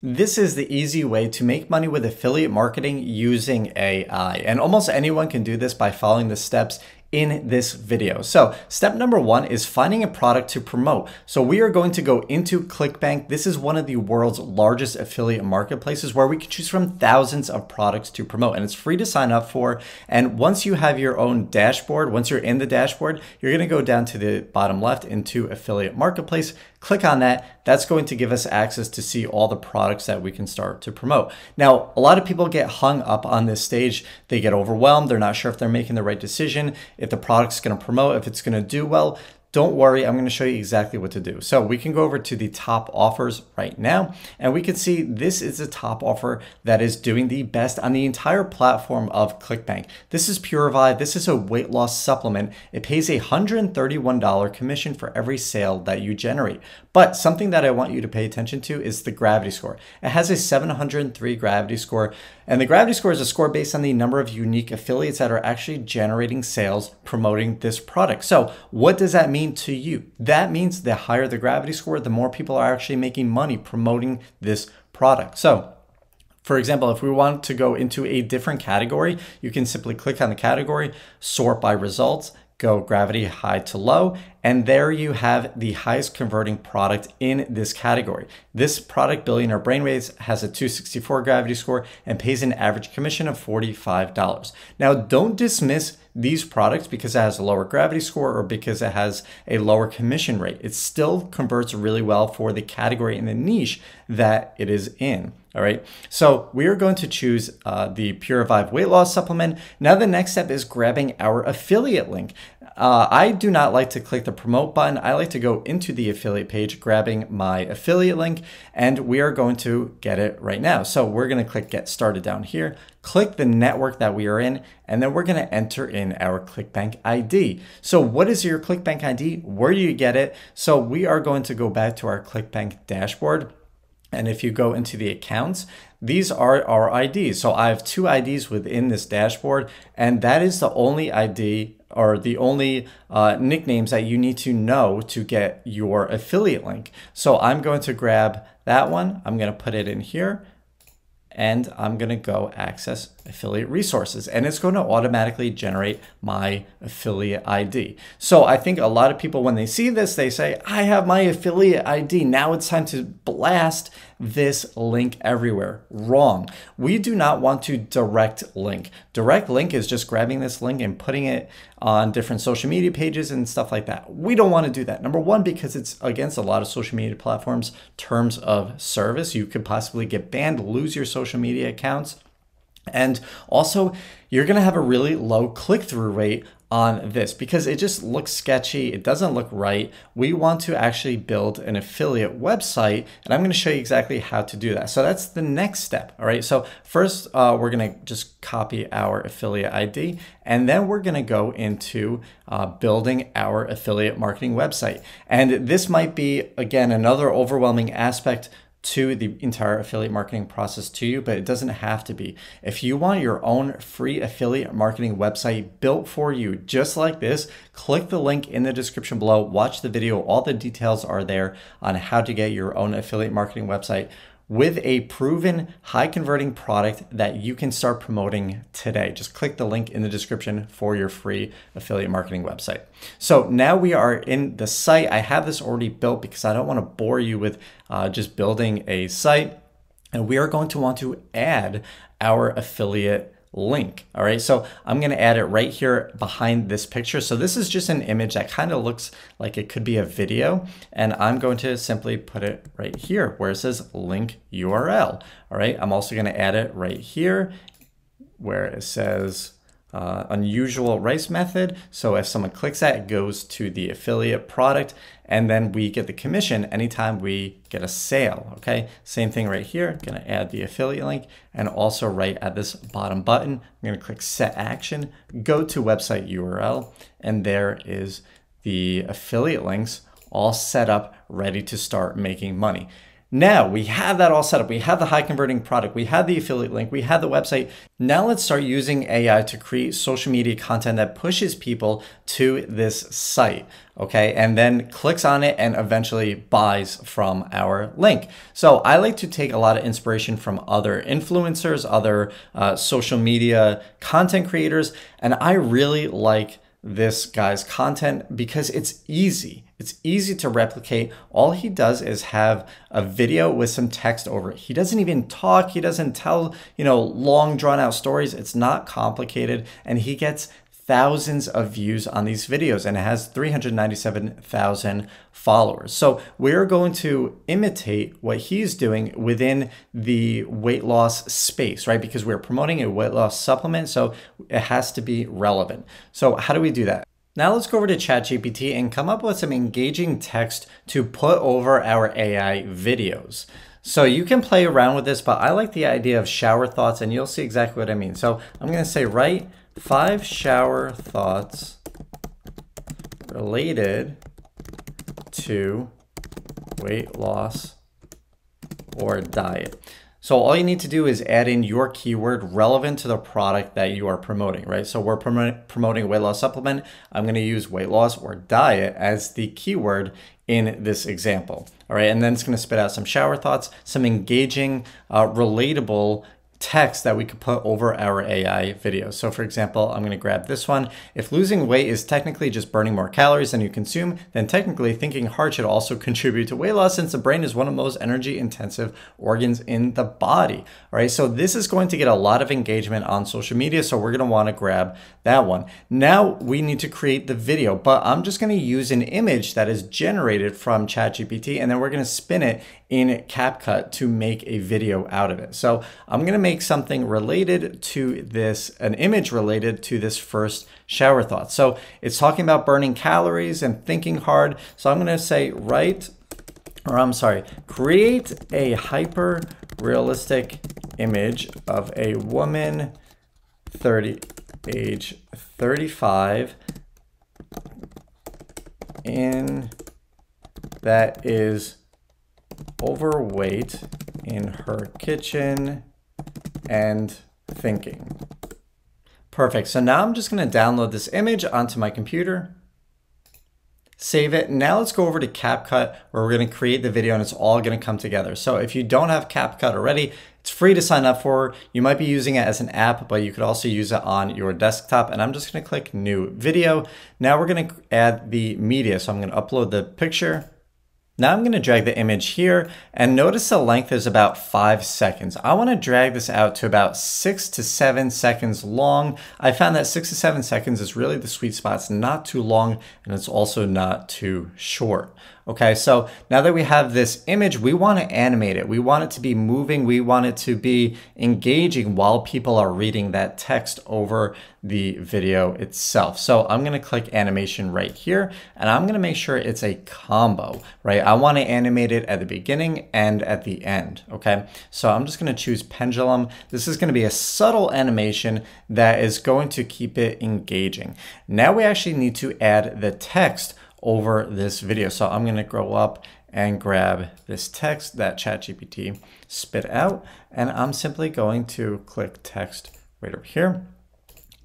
This is the easy way to make money with affiliate marketing using AI. And almost anyone can do this by following the steps in this video. So step number one is finding a product to promote. So we are going to go into ClickBank. This is one of the world's largest affiliate marketplaces where we can choose from thousands of products to promote and it's free to sign up for. And once you have your own dashboard, once you're in the dashboard, you're gonna go down to the bottom left into affiliate marketplace, click on that. That's going to give us access to see all the products that we can start to promote. Now, a lot of people get hung up on this stage. They get overwhelmed. They're not sure if they're making the right decision, if the product's going to promote, if it's going to do well. Don't worry, I'm going to show you exactly what to do. So we can go over to the top offers right now, and we can see this is a top offer that is doing the best on the entire platform of ClickBank. This is Puravive. This is a weight loss supplement. It pays a $131 commission for every sale that you generate. But something that I want you to pay attention to is the gravity score. It has a 703 gravity score, and the gravity score is a score based on the number of unique affiliates that are actually generating sales promoting this product. So what does that mean? Mean to you? That means the higher the gravity score, the more people are actually making money promoting this product. So for example, if we want to go into a different category, you can simply click on the category, sort by results, go gravity high to low, and there you have the highest converting product in this category. This product, Billionaire Brainwaves, has a 264 gravity score and pays an average commission of $45. Now, don't dismiss these products because it has a lower gravity score or because it has a lower commission rate. It still converts really well for the category and the niche that it is in. All right, so we are going to choose uh, the Puravive weight loss supplement. Now the next step is grabbing our affiliate link. Uh, I do not like to click the promote button. I like to go into the affiliate page, grabbing my affiliate link, and we are going to get it right now. So we're going to click get started down here, click the network that we are in, and then we're going to enter in our ClickBank ID. So what is your ClickBank ID? Where do you get it? So we are going to go back to our ClickBank dashboard. And if you go into the accounts, these are our IDs. So I have two IDs within this dashboard, and that is the only ID are the only uh, nicknames that you need to know to get your affiliate link. So I'm going to grab that one. I'm going to put it in here and I'm going to go access affiliate resources and it's going to automatically generate my affiliate ID. So I think a lot of people, when they see this, they say, I have my affiliate ID. Now it's time to blast this link everywhere. Wrong. We do not want to direct link. Direct link is just grabbing this link and putting it on different social media pages and stuff like that. We don't want to do that. Number one, because it's against a lot of social media platforms' terms of service. You could possibly get banned, lose your social media accounts. And also, you're going to have a really low click through rate on this because it just looks sketchy. It doesn't look right. We want to actually build an affiliate website and I'm going to show you exactly how to do that. So that's the next step. All right. So first uh, we're going to just copy our affiliate ID and then we're going to go into uh, building our affiliate marketing website. And this might be, again, another overwhelming aspect to the entire affiliate marketing process to you, but it doesn't have to be. If you want your own free affiliate marketing website built for you, just like this, click the link in the description below, watch the video. All the details are there on how to get your own affiliate marketing website with a proven high converting product that you can start promoting today. Just click the link in the description for your free affiliate marketing website. So now we are in the site. I have this already built because I don't want to bore you with uh, just building a site. And we are going to want to add our affiliate link. All right, so I'm gonna add it right here behind this picture. So this is just an image that kind of looks like it could be a video. And I'm going to simply put it right here where it says link URL. All right, I'm also gonna add it right here where it says uh, unusual rice method. So if someone clicks that, it goes to the affiliate product and then we get the commission anytime we get a sale, okay? Same thing right here, gonna add the affiliate link and also right at this bottom button, I'm gonna click set action, go to website URL, and there is the affiliate links all set up, ready to start making money. Now we have that all set up. We have the high converting product. We have the affiliate link. We have the website. Now let's start using AI to create social media content that pushes people to this site. Okay. And then clicks on it and eventually buys from our link. So I like to take a lot of inspiration from other influencers, other uh, social media content creators. And I really like this guy's content because it's easy. It's easy to replicate. All he does is have a video with some text over it. He doesn't even talk. He doesn't tell, you know, long drawn out stories. It's not complicated. And he gets thousands of views on these videos and it has 397,000 followers. So we're going to imitate what he's doing within the weight loss space, right? Because we're promoting a weight loss supplement, so it has to be relevant. So how do we do that? Now let's go over to ChatGPT and come up with some engaging text to put over our AI videos. So you can play around with this, but I like the idea of shower thoughts and you'll see exactly what I mean. So I'm gonna say write five shower thoughts related to weight loss or diet. So all you need to do is add in your keyword relevant to the product that you are promoting, right? So we're prom promoting a weight loss supplement. I'm going to use weight loss or diet as the keyword in this example. All right, and then it's going to spit out some shower thoughts, some engaging, uh, relatable text that we could put over our AI video. So for example, I'm going to grab this one. If losing weight is technically just burning more calories than you consume, then technically thinking hard should also contribute to weight loss since the brain is one of the most energy intensive organs in the body. All right, so this is going to get a lot of engagement on social media. So we're going to want to grab that one. Now we need to create the video, but I'm just going to use an image that is generated from ChatGPT and then we're going to spin it in CapCut to make a video out of it. So I'm to make something related to this, an image related to this first shower thought. So it's talking about burning calories and thinking hard. So I'm to say write, or I'm sorry, create a hyper realistic image of a woman 30 age 35 in that is overweight in her kitchen and thinking. Perfect. So now I'm just going to download this image onto my computer, save it. Now let's go over to CapCut where we're going to create the video and it's all going to come together. So if you don't have CapCut already, it's free to sign up for. You might be using it as an app, but you could also use it on your desktop. And I'm just going to click new video. Now we're going to add the media. So I'm going to upload the picture now I'm going to drag the image here and notice the length is about five seconds. I want to drag this out to about six to seven seconds long. I found that six to seven seconds is really the sweet spot. It's not too long and it's also not too short. Okay, so now that we have this image, we want to animate it. We want it to be moving. We want it to be engaging while people are reading that text over the video itself. So I'm going to click animation right here and I'm going to make sure it's a combo, right? I want to animate it at the beginning and at the end. Okay, so I'm just going to choose pendulum. This is going to be a subtle animation that is going to keep it engaging. Now we actually need to add the text over this video. So I'm going to go up and grab this text that ChatGPT spit out, and I'm simply going to click text right over here,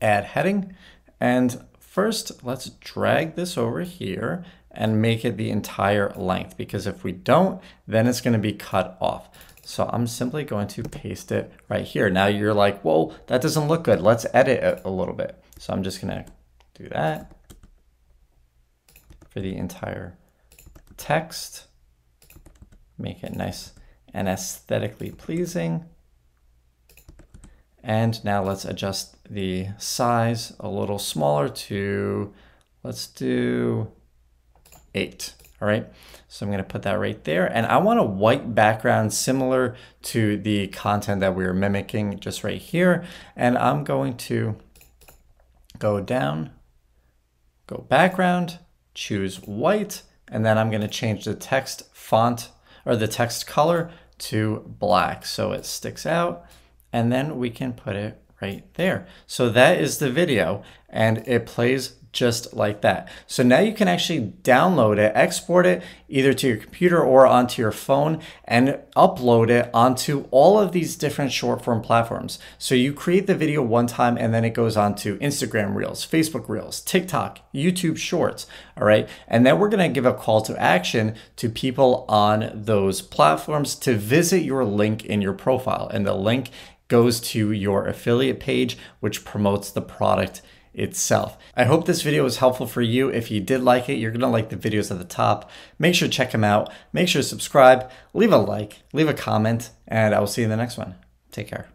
add heading, and first let's drag this over here and make it the entire length because if we don't, then it's going to be cut off. So I'm simply going to paste it right here. Now you're like, whoa, that doesn't look good. Let's edit it a little bit. So I'm just going to do that for the entire text. Make it nice and aesthetically pleasing. And now let's adjust the size a little smaller to, let's do eight. All right, so I'm gonna put that right there. And I want a white background similar to the content that we are mimicking just right here. And I'm going to go down, go background, choose white, and then I'm going to change the text font or the text color to black so it sticks out and then we can put it right there. So that is the video and it plays just like that. So now you can actually download it, export it either to your computer or onto your phone and upload it onto all of these different short form platforms. So you create the video one time and then it goes onto Instagram Reels, Facebook Reels, TikTok, YouTube Shorts, all right? And then we're gonna give a call to action to people on those platforms to visit your link in your profile. And the link goes to your affiliate page, which promotes the product itself. I hope this video was helpful for you. If you did like it, you're gonna like the videos at the top. Make sure to check them out. Make sure to subscribe, leave a like, leave a comment, and I will see you in the next one. Take care.